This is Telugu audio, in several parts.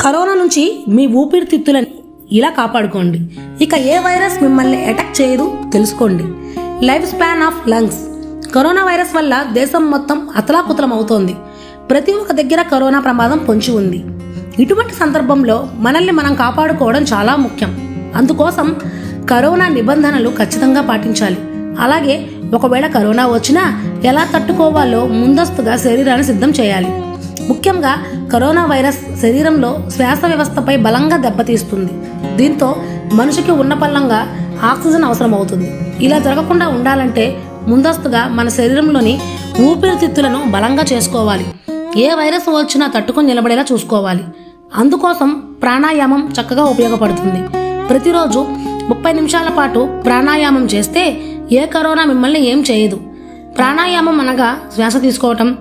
కరోనా నుంచి మీ ఊపిరితిత్తులని ఇలా కాపాడుకోండి. ఇక ఏ వైరస్ మిమ్మల్ని అటాక్ చేయదు తెలుసుకోండి. Life span of lungs coronavirus వల్ల దేశం మొత్తం అతలాకుతలం అవుతోంది ప్రతి ఒక్క దగ్గర కరోనా ప్రమాదం పొంచి ఉంది. ఇటువంటి సందర్భంలో మనల్ని మనం కాపాడుకోవడం చాలా ముఖ్యం. అందుకోసం కరోనా నిబంధనలు ఖచ్చితంగా పాటించాలి. అలాగే ఒకవేళ కరోనా వచ్చినా ఎలా తట్టుకోవాలో ముందస్తుగా శరీరాన్ని సిద్ధం చేయాలి. ముఖ్యంగా కరోనా వైరస్ శరీరంలో శ్వాస వ్యవస్థపై బలంగా దెబ్బతీస్తుంది. దీంతో మనిషికి ఉన్న పల్లంగా ఆక్సిజన్ అవసరం అవుతుంది ఇలా జరగకుండా ఉండాలంటే ముందస్తుగా మన శరీరంలోని ఊపిరితిత్తులను బలంగా చేసుకోవాలి. ఏ వైరస్ వచ్చినా తట్టుకొని నిలబడేలా చూసుకోవాలి. అందుకోసం ప్రాణాయామం చక్కగా ఉపయోగపడుతుంది. ప్రతిరోజు ముప్పై నిమిషాల పాటు ప్రాణాయామం చేస్తే ఏ కరోనా మిమ్మల్ని ఏం చేయదు. ప్రాణాయామం అనగా శ్వాస తీసుకోవటం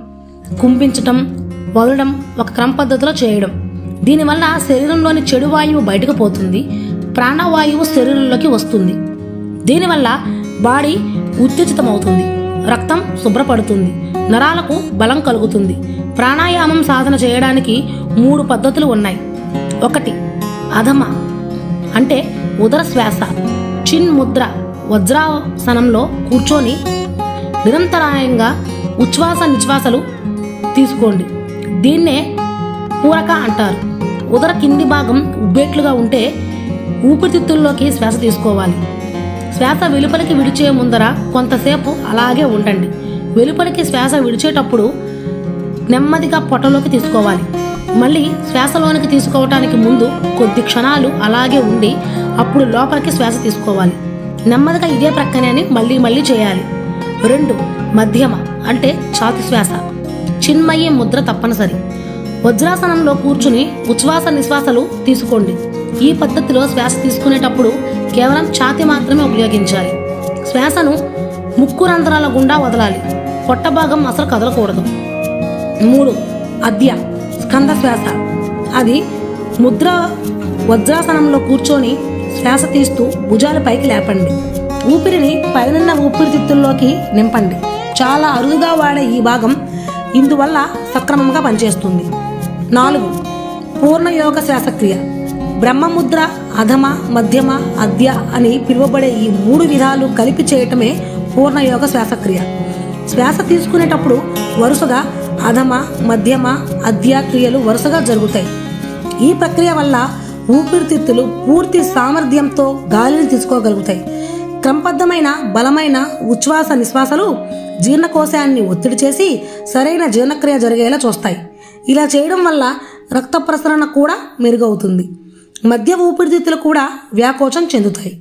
కుంపించటం వదలడం ఒక క్రమ పద్ధతిలో చేయడం. దీనివల్ల శరీరంలోని చెడు వాయువు బయటకు పోతుంది ప్రాణవాయువు శరీరంలోకి వస్తుంది. దీనివల్ల బాడీ ఉత్తేజితమవుతుంది రక్తం శుభ్రపడుతుంది నరాలకు బలం కలుగుతుంది. ప్రాణాయామం సాధన చేయడానికి మూడు పద్ధతులు ఉన్నాయి. ఒకటి అధమ అంటే ఉదర శ్వాస చిన్ ముద్ర వజ్రాసనంలో కూర్చొని నిరంతరాయంగా ఉచ్ఛ్వాస నిశ్వాసలు తీసుకోండి. దీన్నే పూరక అంటారు. ఉదర కింది భాగం ఉబ్బేట్లుగా ఉంటే ఊపిరితిత్తుల్లోకి శ్వాస తీసుకోవాలి. శ్వాస వెలుపలికి విడిచే ముందర కొంతసేపు అలాగే ఉండండి. వెలుపలికి శ్వాస విడిచేటప్పుడు నెమ్మదిగా పొట్టలోకి తీసుకోవాలి. మళ్ళీ శ్వాసలోనికి తీసుకోవటానికి ముందు కొద్ది క్షణాలు అలాగే ఉండి అప్పుడు లోపలికి శ్వాస తీసుకోవాలి. నెమ్మదిగా ఇదే ప్రక్కనే మళ్ళీ మళ్ళీ చేయాలి. రెండు మధ్యమ అంటే ఛాతి శ్వాస. చిన్మయి ముద్ర తప్పనిసరి. వజ్రాసనంలో కూర్చుని ఉచ్ఛ్వాస నిశ్వాసలు తీసుకోండి. ఈ పద్ధతిలో శ్వాస తీసుకునేటప్పుడు కేవలం ఛాతి మాత్రమే ఉపయోగించాలి. శ్వాసను ముక్కు రంధ్రాల గుండా వదలాలి. పొట్ట భాగం అసలు కదలకూడదు. మూడు అద్య స్కంద శ్వాస. అది ముద్ర వజ్రాసనంలో కూర్చొని శ్వాస తీస్తూ భుజాలు పైకి లేపండి. ఊపిరిని పైనున్న ఊపిరితిత్తుల్లోకి నింపండి. చాలా అరుదుగా వాడే ఈ భాగం ఇందువల్ల సక్రమంగా పనిచేస్తుంది. నాలుగు పూర్ణయోగ శ్వాసక్రియ. బ్రహ్మముద్ర అధమ మధ్యమ అద్య అని పిలువబడే ఈ మూడు విధాలు కలిపి చేయటమే పూర్ణయోగ శ్వాసక్రియ. శ్వాస తీసుకునేటప్పుడు వరుసగా అధమ మధ్యమ అద్య క్రియలు వరుసగా జరుగుతాయి. ఈ ప్రక్రియ వల్ల ఊపిరితిత్తులు పూర్తి సామర్థ్యంతో గాలిని తీసుకోగలుగుతాయి. క్రమబద్ధమైన బలమైన ఉచ్ఛ్వాస నిశ్వాసలు జీర్ణకోశాన్ని ఒత్తిడి చేసి సరైన జీర్ణక్రియ జరిగేలా చూస్తాయి. ఇలా చేయడం వల్ల రక్త ప్రసరణ కూడా మెరుగవుతుంది. మధ్య ఊపిరితిత్తులు కూడా వ్యాకోచం చెందుతాయి.